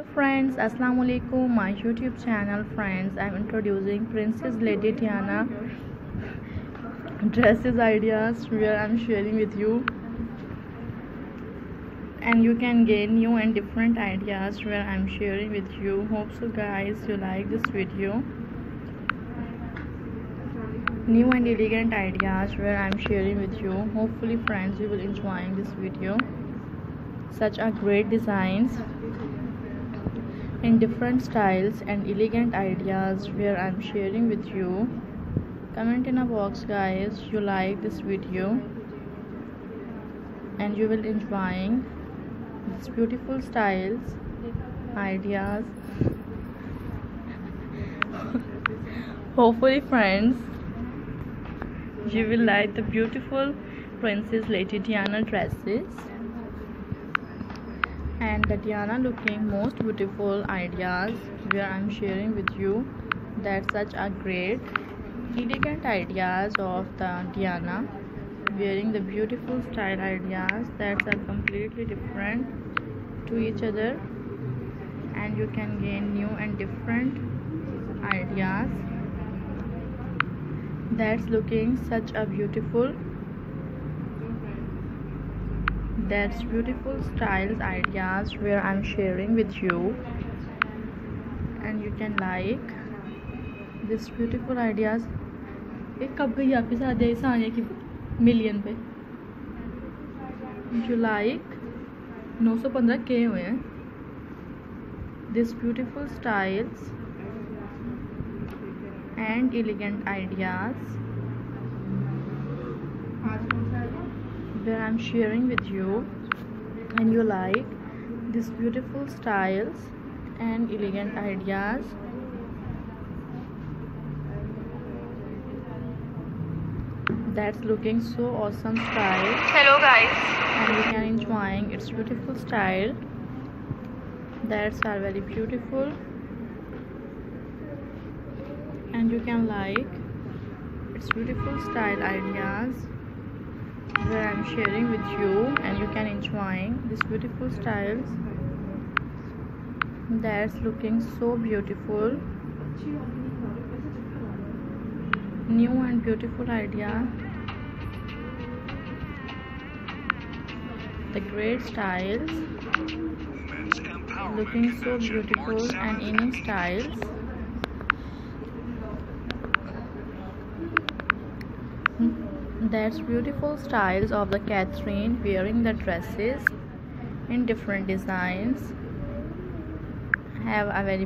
Hello friends, Assalamu alaikum. My YouTube channel, friends. I'm introducing Princess Lady Diana dresses ideas where I'm sharing with you, and you can gain new and different ideas where I'm sharing with you. Hope so, guys, you like this video. New and elegant ideas where I'm sharing with you. Hopefully, friends, you will enjoying this video. Such a great designs in different styles and elegant ideas where I'm sharing with you. Comment in a box guys you like this video and you will enjoying these beautiful styles ideas hopefully friends you will like the beautiful princess lady diana dresses and Tatiana looking most beautiful ideas where I'm sharing with you that such a great elegant ideas of the Diana wearing the beautiful style ideas that are completely different to each other and you can gain new and different ideas. That's looking such a beautiful that's beautiful styles ideas where i'm sharing with you and you can like this beautiful ideas एक कब गई आपके साथ जैसे आने की million पे जो लाइक 915 के हुए हैं this beautiful styles and elegant ideas where I'm sharing with you and you like these beautiful styles and elegant ideas. That's looking so awesome style. Hello guys. And you can enjoying its beautiful style. That's are very beautiful. And you can like its beautiful style ideas where I'm sharing with you and you can enjoying these beautiful styles. That's looking so beautiful. New and beautiful idea. The great styles. Looking so beautiful and any styles That's beautiful styles of the Catherine wearing the dresses in different designs. Have a very